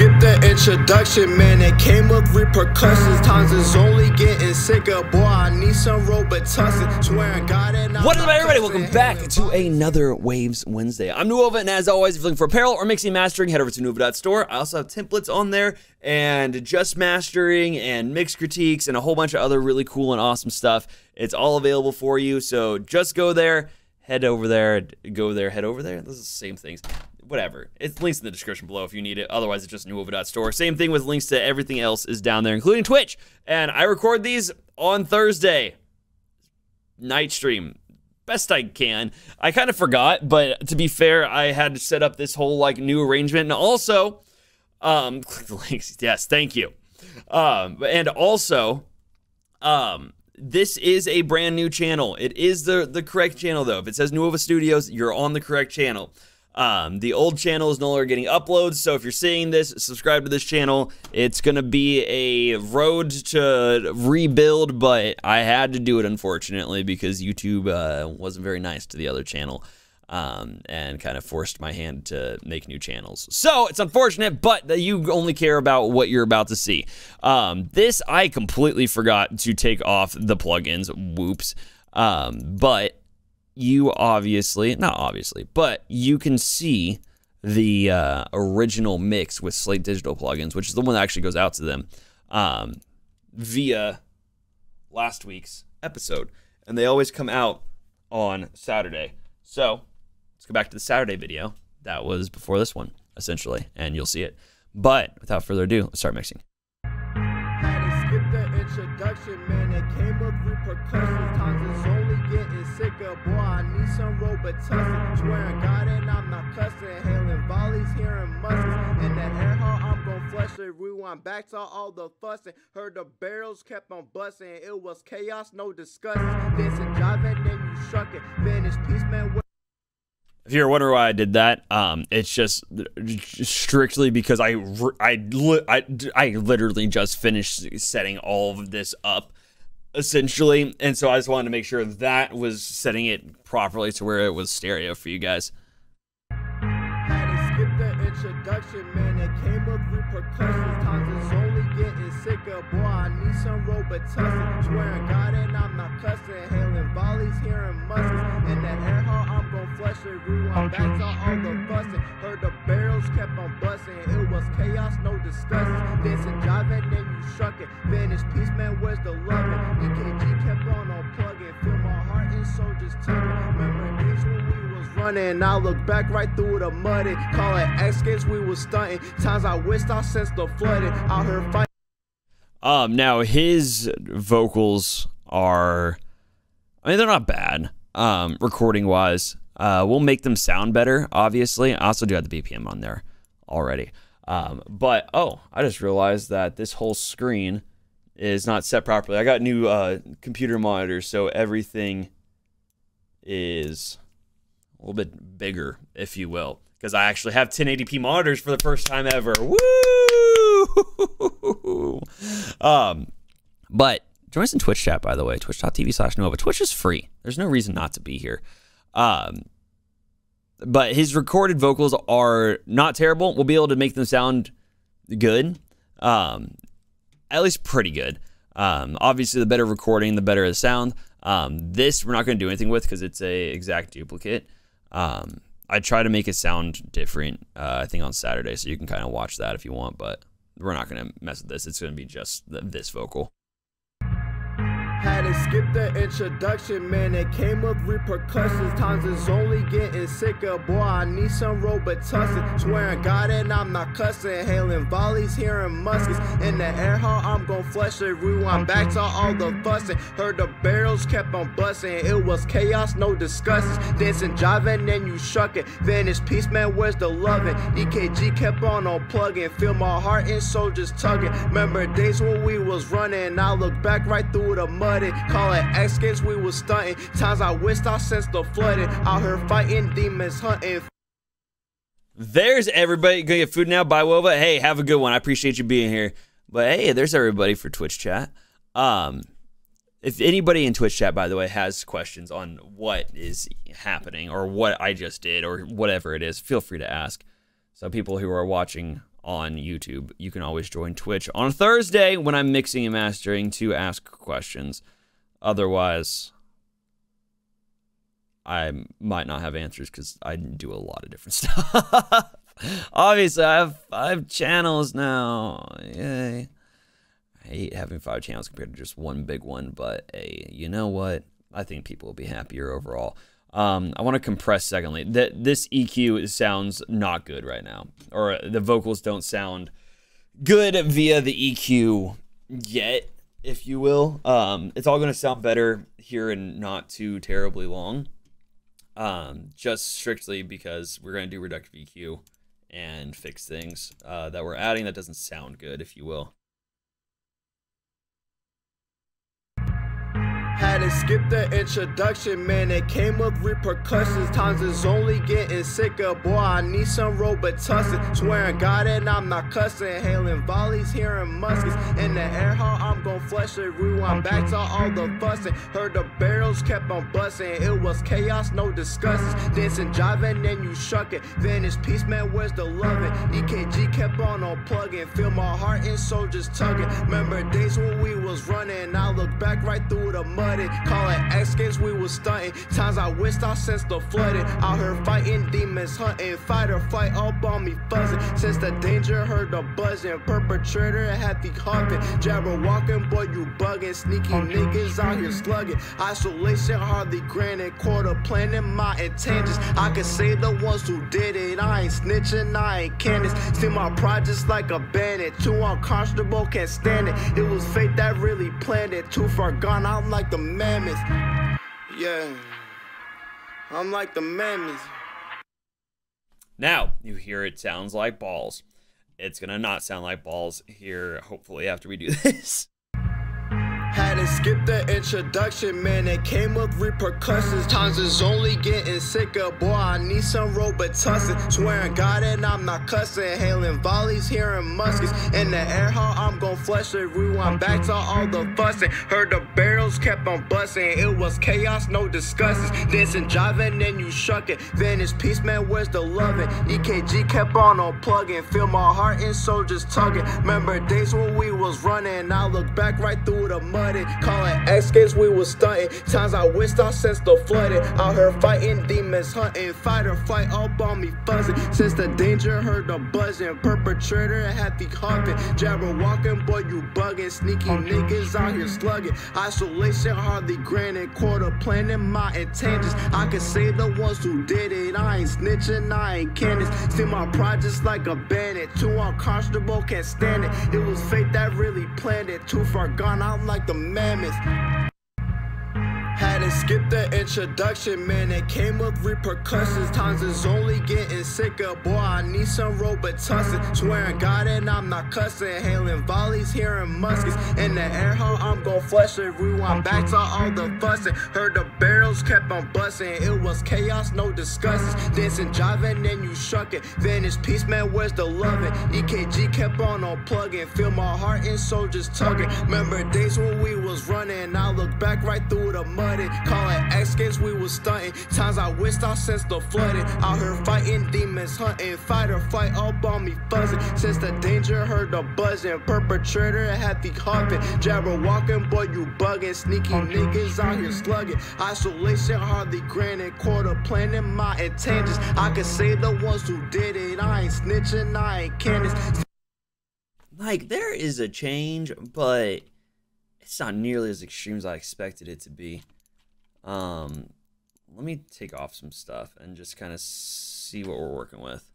skip the introduction, man. It came with repercussions. Times is only getting sicker. Boy, I need some Robitussin. Swearing God and What is up, everybody? Welcome back to another Waves Wednesday. I'm Newova, and as always, if you're looking for apparel or mixing mastering, head over to Newova.store. I also have templates on there and just mastering and mix critiques and a whole bunch of other really cool and awesome stuff. It's all available for you, so just go there, head over there, go there, head over there. Those are the same things. Whatever. It's links in the description below if you need it. Otherwise, it's just Newova.store. Same thing with links to everything else is down there, including Twitch. And I record these on Thursday night stream best I can. I kind of forgot, but to be fair, I had to set up this whole like new arrangement and also um click the links. Yes, thank you. Um and also um this is a brand new channel. It is the the correct channel though. If it says Newova Studios, you're on the correct channel. Um, the old channel is no longer getting uploads, so if you're seeing this, subscribe to this channel. It's gonna be a road to rebuild, but I had to do it unfortunately because YouTube uh, wasn't very nice to the other channel. Um, and kind of forced my hand to make new channels. So it's unfortunate, but you only care about what you're about to see. Um, this I completely forgot to take off the plugins. Whoops. Um, but you obviously, not obviously, but you can see the uh, original mix with Slate Digital plugins, which is the one that actually goes out to them um, via last week's episode. And they always come out on Saturday. So let's go back to the Saturday video. That was before this one, essentially, and you'll see it. But without further ado, let's start mixing. Introduction, man. It came with repercussions. Times is only getting sicker. Boy, I need some Robitussin. Swearing God and I'm not cussing. Hailing volleys, hearing muskets. And that air hole, I'm gon' flush it. Rewind back to all the fussing. Heard the barrels kept on busting. It was chaos, no discussion. Dancing, driving, then you struck it. Vanish, peace, man. If you're wondering why I did that, um, it's just strictly because I, I, I, I literally just finished setting all of this up, essentially, and so I just wanted to make sure that was setting it properly to where it was stereo for you guys. Some God and I'm not cussing. Hailing volleys, hearing that air hole, I'm gon' flush it. Rewind back to all the fussing. Heard the barrels kept on busting. It was chaos, no discussion. Dancing, jiving, then you struck it. Vanish, peace, man. Where's the loving? EKG kept on unplugging. Feel my heart and soul just tugging. Remember days when we was running. I look back right through the mud and call it X Games. We was stunting. Times I wished I sensed the flooding. Out here fighting. Um, now his vocals are, I mean, they're not bad. Um, recording wise, uh, we'll make them sound better. Obviously, I also do have the BPM on there already. Um, but oh, I just realized that this whole screen is not set properly. I got new uh, computer monitors, so everything is a little bit bigger, if you will, because I actually have 1080p monitors for the first time ever. Woo! um, but join us in Twitch chat, by the way, twitch.tv slash Newova. Twitch is free. There's no reason not to be here. Um, but his recorded vocals are not terrible. We'll be able to make them sound good, um, at least pretty good. Um, obviously, the better recording, the better the sound. Um, this we're not going to do anything with because it's a exact duplicate. Um, I try to make it sound different. Uh, I think on Saturday, so you can kind of watch that if you want. But we're not going to mess with this. It's going to be just th- this vocal. Had to skip the introduction, man. It came with repercussions. Times is only getting sicker. Boy, I need some Robitussin. Swearing God and I'm not cussing. Hailing volleys, hearing muskets. In the air hole, I'm gon' flush it. Rewind back to all the fussing. Heard the barrels kept on busting. It was chaos, no discussions. Dancing, jiving, then you struck it. Vanish, peace, man. Where's the loving? EKG kept on unplugging. Feel my heart and soul just tugging. Remember days when we was running. I look back right through the mud. Call it X Games, we was stunting. Times I wished I sensed the flooding. Out here fighting demons, hunting. There's everybody. Gonna get food now. Bye, Wova. Hey, have a good one. I appreciate you being here. But hey, there's everybody for Twitch chat. Um, if anybody in Twitch chat, by the way, has questions on what is happening or what I just did or whatever it is, feel free to ask. So people who are watching on YouTube. You can always join Twitch on Thursday when I'm mixing and mastering to ask questions. Otherwise, I might not have answers because I do a lot of different stuff. Obviously, I have five channels now. Yay. I hate having five channels compared to just one big one, but hey, you know what? I think people will be happier overall. Um, I want to compress secondly. That this EQ sounds not good right now, or the vocals don't sound good via the EQ yet, if you will. Um, it's all going to sound better here and not too terribly long. Um, just strictly because we're going to do reductive EQ and fix things uh, that we're adding that doesn't sound good, if you will. Had to skip the introduction, man. It came with repercussions. Times is only getting sicker. Boy, I need some Robitussin. Swearing God and I'm not cussing. Hailing volleys, hearing muskets. In the air I'm gon' flush it. Rewind back to all the fussing. Heard the barrels kept on busting. It was chaos, no discussions. Dancing, jiving, then you shuck it. It's peace, man. Where's the loving? EKG kept on unplugging. Feel my heart and soul just tugging. Remember days when we was running. I look back right through the mud. Call it X Games, we was stunting. Times I wished I sensed the flooding. Out here fighting demons, hunting. Fight or flight, all on me fuzzing. Since the danger heard the buzzing. Perpetrator had the humping. Jabber walking, boy, you bugging. Sneaky oh, niggas out here slugging. Isolation hardly granted. Quarter planning my intentions. I can say the ones who did it. I ain't snitching, I ain't Candace. See my pride just like a bandit. Too uncomfortable, can't stand it. It was fate that really planned it. Too far gone, I'm like the mammoth. Yeah. I'm like the mammoth. Now, you hear it sounds like balls. It's gonna not sound like balls here, hopefully, after we do this. Had to skip the introduction, man. It came with repercussions. Times is only getting sicker. Boy, I need some Robitussin. Swearing God and I'm not cussing. Hailing volleys, hearing muskets. In the air hall, I'm gon' flush it. Rewind back to all the fussing. Heard the barrels kept on busting. It was chaos, no discussions. Dancing, jiving, and you shuck it. Then it's peace, man. Where's the loving? EKG kept on unplugging. Feel my heart and soul just tugging. Remember days when we was running. I look back right through the mud. Call it X Games, we was stunting. Times I wished I sensed the flooding. Out here fighting demons, hunting. Fight or flight, all on me fuzzing. Since the danger heard the buzzing. Perpetrator had the humping. Jabber walking, boy, you bugging. Sneaky niggas out here slugging. Isolation hardly granted. Quarter planning my intentions. I can say the ones who did it. I ain't snitching, I ain't Candace. See my just like a bandit. Too uncomfortable, can't stand it. It was fate that really planned it. Too far gone, I'm like the mammoth. Skip the introduction, man. It came with repercussions. Times is only getting sicker. Boy, I need some Robitussin. Swearing God and I'm not cussing. Hailing volleys, hearing muskets. In the air hall, I'm gon' flush it. Rewind back to all the fussing. Heard the barrels kept on busting. It was chaos, no discussions. Dancing, jiving, then you shuck it. Peace, man. Where's the loving? EKG kept on unplugging. Feel my heart and soul just tugging. Remember days when we was running. I look back right through the mud. Call it X Games, we was stunting. Times I wished I sensed the flooding. Out here fighting demons, hunting. Fight or flight, all on me fuzzing. Since the danger heard the buzzing. Perpetrator had the humping. Jabber walking, boy, you bugging. Sneaky niggas out here slugging. Isolation hardly granted. Quarter planning my intentions. I can say the ones who did it. I ain't snitching, I ain't Candace. Like, there is a change, but it's not nearly as extreme as I expected it to be. Um, let me take off some stuff and just kind of see what we're working with.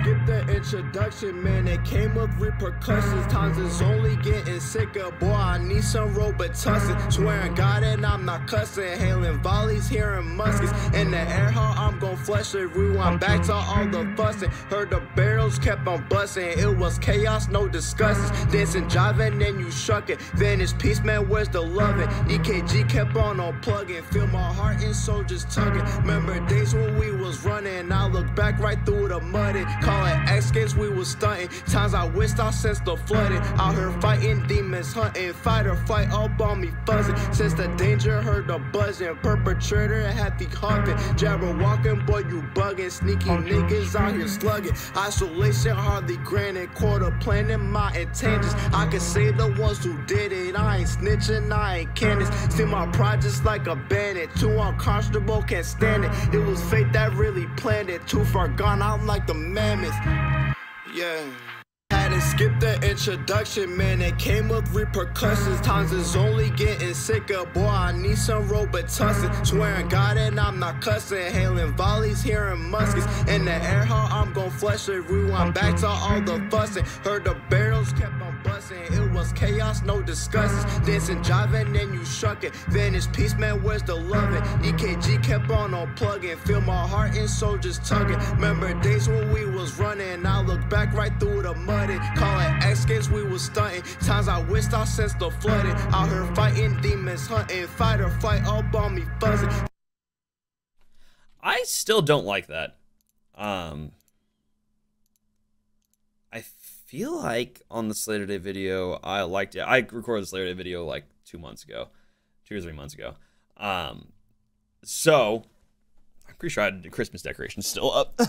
Skip the introduction, man. It came with repercussions. Times is only getting sicker. Boy, I need some Robitussin. Swearing God and I'm not cussing. Hailing volleys, hearing muskets. In the air I'm gon' flush it. Rewind back to all the fussing. Heard the barrels kept on busting. It was chaos, no discussions. Dancing, jiving, and you shuck it. Then it's peace, man. Where's the loving? EKG kept on unplugging. Feel my heart and soul just tugging. Remember days when we was running. I look back right through the mud. Muddy. Call it X Games, we was stunting. Times I wished I sensed the flooding. Out here fighting demons, hunting. Fight or flight, all on me fuzzing. Since the danger heard the buzzing. Perpetrator had the humping. Jabber walking, boy, you bugging. Sneaky niggas out here slugging. Isolation hardly granted. Quarter planning my intentions. I can say the ones who did it. I ain't snitching, I ain't cannon. See my projects like a bandit. Too uncomfortable, can't stand it. It was fate that really planned it. Too far gone, I'm like the mammoth. Yeah. Had to skip the introduction, man. It came with repercussions. Times is only getting sicker. Boy, I need some Robitussin. Swearing God and I'm not cussing. Hailing volleys, hearing muskets. In the air I'm gon' flush it. Rewind back to all the fussing. Heard the barrels kept on busting. Was chaos, no discussions. Dancing, jiving, and you shuck it. Vanish peace, man, where's the loving? EKG kept on unplugging. Feel my heart and soul just tugging. Remember days when we was running. I look back right through the mud. It X Games, we was stunting. Times I wished I sensed the flooding. Out here fighting demons, hunting. Fight or flight, all on me buzzing. I still don't like that. Um, feel like on the Slater Day video, I liked it. I recorded the Slater Day video like two months ago, two or three months ago. Um, so I'm pretty sure I had the Christmas decorations still up.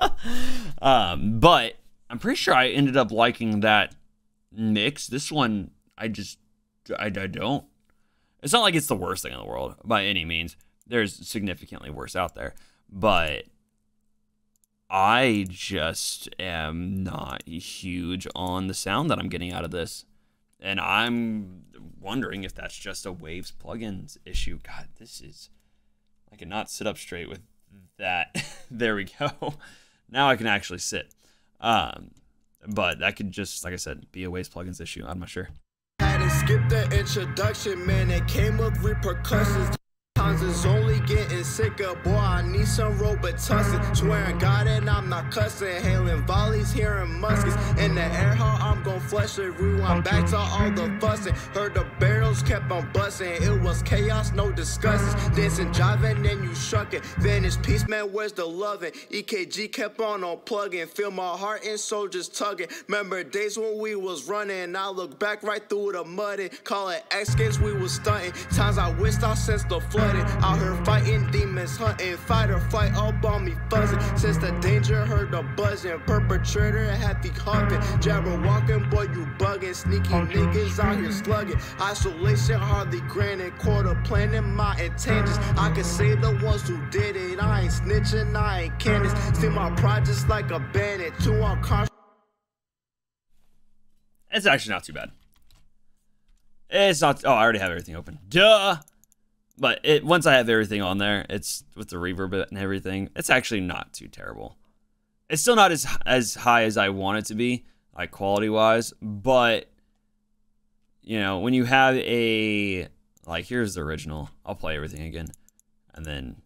um, but I'm pretty sure I ended up liking that mix. This one, I just, I, I don't. It's not like it's the worst thing in the world by any means. There's significantly worse out there, but I just am not huge on the sound that I'm getting out of this. And I'm wondering if that's just a Waves plugins issue. God, this is. I cannot sit up straight with that. there we go. Now I can actually sit. Um, but that could just, like I said, be a Waves plugins issue. I'm not sure. Skip the introduction, man. It came with repercussions. Times is only getting sicker. Boy, I need some Robitussin. Swearing God and I'm not cussing. Hailing volleys, hearing muskets. In the air I'm gon' flush it. Rewind back to all the fussing. Heard the barrels kept on busting. It was chaos, no discussions. Dancing, jiving, then you shuck it. it's peace, man, where's the loving? EKG kept on unplugging. Feel my heart and soul just tugging. Remember days when we was running. I look back right through the mud and call it X Games, we was stunting. Times I wished I sensed the flooding. Out here fighting demons, hunting, fight or flight, all on me fuzzing. Since the danger heard the buzzing. Perpetrator had the humping. Jabber walking, boy, you bugging. Sneaky niggas out here slugging. Isolation hardly granted. Quarter planning my intentions. I can say the ones who did it. I ain't snitching, I ain't cannon. See my projects like a bandit. Too unconscious. It's actually not too bad. It's not. Oh, I already have everything open. Duh. But it once I have everything on there, it's with the reverb and everything. It's actually not too terrible. It's still not as as high as I want it to be, like quality wise. But you know, when you have a like, here's the original. I'll play everything again, and then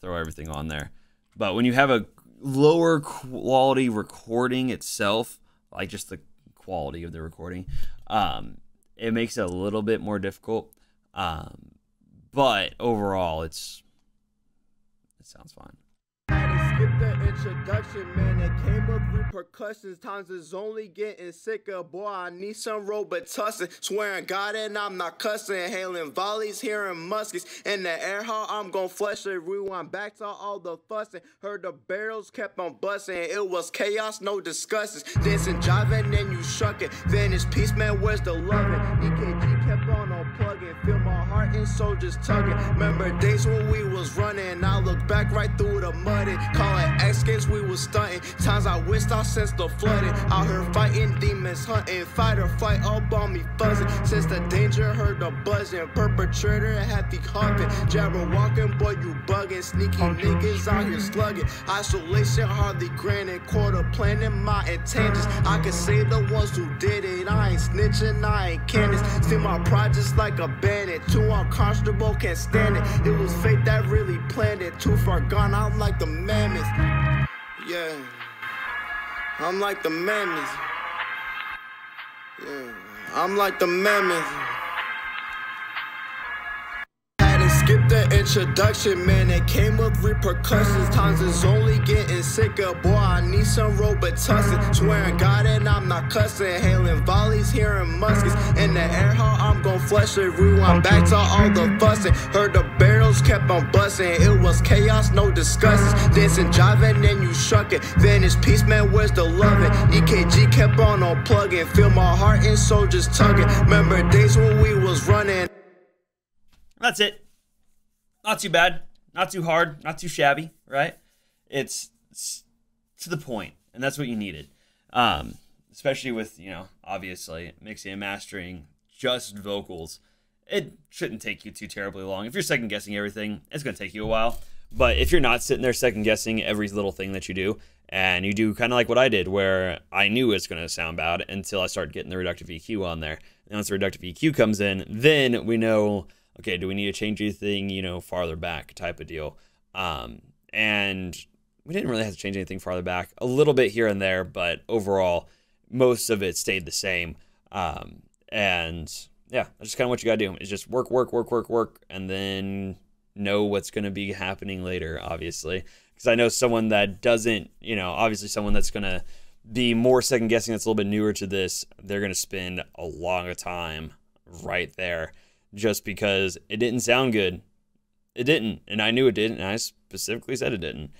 throw everything on there. But when you have a lower quality recording itself, like just the quality of the recording, um, it makes it a little bit more difficult. Um, but overall, it's it sounds fine. Skip the introduction, man. Came repercussions. Times is only getting sicker. Boy, I need some Robitussin. Swearing God and I'm not cussing. Hailing volleys, hearing muskets. In the air hall, I'm flush it. Rewind back to all the fussing. Heard the barrels kept on busting. It was chaos, no discussions. Dancing, jiving, and you shuck it. Vanish peace, man. Where's the loving? EKG kept on unplugging. Feel my and soul just tugging. Remember days when we was running. I look back right through the mud. Call it X Games, we was stunting. Times I wished I sensed the flooding. Out here fighting demons, hunting. Fight or flight, all on me buzzing. Since the danger heard the buzzing. Perpetrator had the humping. Jabber walking, boy, you bugging. Sneaky oh, niggas out here slugging. Isolation hardly granted. Quarter planning my intentions. I can say the ones who did it. I ain't snitching, I ain't cannon. See my pride just like a bandit. Uncomfortable, can't stand it. It was fate that really planned it. Too far gone, I'm like the mammoth. Yeah. I'm like the mammoth. Yeah. I'm like the mammoth. Skip the introduction, man. It came with repercussions. Times is only getting sicker. Boy, I need some Robitussin. Swearing God and I'm not cussing. Hailing volleys, hearing muskets. In the air hole, I'm gon' flush it. Rewind back to all the fussing. Heard the barrels kept on busting. It was chaos, no discussions. Dancing, jiving, and you shuck it. Then it's peace, man. Where's the loving? EKG kept on unplugging. Feel my heart and soul just tugging. Remember days when we was running. That's it. Not too bad. Not too hard. Not too shabby, right? It's, it's to the point, and that's what you needed. Um, especially with, you know, obviously mixing and mastering just vocals. It shouldn't take you too terribly long. If you're second guessing everything, it's going to take you a while. But if you're not sitting there second guessing every little thing that you do, and you do kind of like what I did, where I knew it's going to sound bad until I started getting the reductive EQ on there. And once the reductive EQ comes in, then we know okay, do we need to change anything, you know, farther back type of deal. Um, and we didn't really have to change anything farther back, a little bit here and there, but overall, most of it stayed the same. Um, and yeah, that's just kind of what you got to do is just work, work, work, work, work, and then know what's going to be happening later, obviously. Because I know someone that doesn't, you know, obviously someone that's going to be more second guessing that's a little bit newer to this, they're going to spend a long time right there just because it didn't sound good. It didn't, and I knew it didn't, and I specifically said it didn't.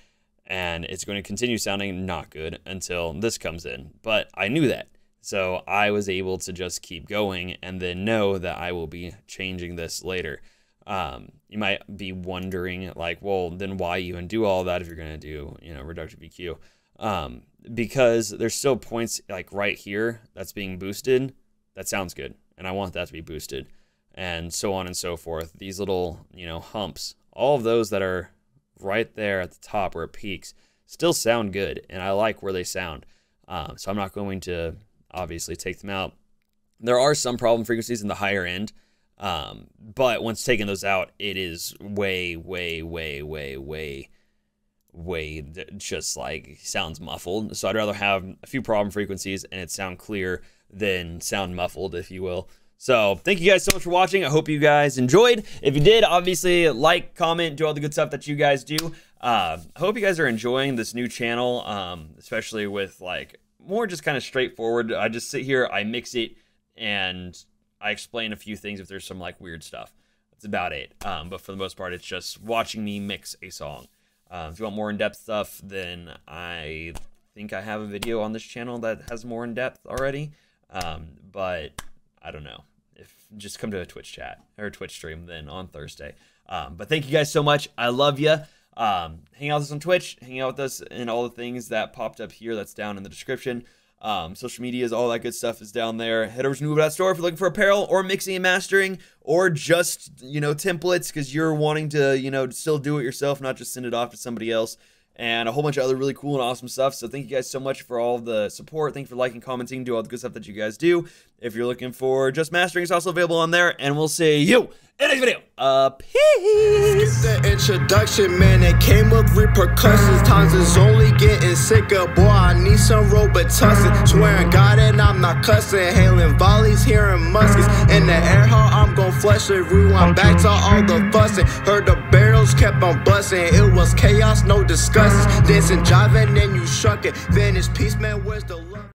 And it's going to continue sounding not good until this comes in. But I knew that. So I was able to just keep going and then know that I will be changing this later. Um, you might be wondering, like, well, then why even do all that if you're going to do, you know, reductive EQ? Um, because there's still points like right here that's being boosted. That sounds good. And I want that to be boosted and so on and so forth. These little, you know, humps, all of those that are right there at the top where it peaks still sound good, and I like where they sound. Um, so I'm not going to obviously take them out. There are some problem frequencies in the higher end, um, but once taking those out, it is way, way, way, way, way, way just like sounds muffled. So I'd rather have a few problem frequencies and it sound clear than sound muffled, if you will. So thank you guys so much for watching. I hope you guys enjoyed. If you did, obviously like, comment, do all the good stuff that you guys do. Uh, I hope you guys are enjoying this new channel, um, especially with like more just kind of straightforward. I just sit here, I mix it, and I explain a few things if there's some like weird stuff. That's about it. Um, but for the most part, it's just watching me mix a song. Uh, if you want more in-depth stuff, then I think I have a video on this channel that has more in-depth already. Um, but I don't know just come to a Twitch chat or Twitch stream then on Thursday. Um, but thank you guys so much. I love you. Um, hang out with us on Twitch. Hang out with us and all the things that popped up here. That's down in the description. Um, social medias, all that good stuff is down there. Head over to Newova.store if you're looking for apparel or mixing and mastering or just, you know, templates because you're wanting to, you know, still do it yourself, not just send it off to somebody else and a whole bunch of other really cool and awesome stuff. So thank you guys so much for all the support. Thank you for liking, commenting, do all the good stuff that you guys do. If you're looking for just mastering, it's also available on there. And we'll see you in the next video. Uh, peace. Skip the introduction, man. It came with repercussions. Times is only getting sicker. Boy, I need some Robitussin. Swearing God and I'm not cussing. Hailing volleys, hearing muskets. In the air hole, I'm gon' flush it. Rewind back to all the fussing. Heard the kept on busting. It was chaos, no discussions. Dancing, jiving, and you shuck it. Then it's peace, man. Where's the love?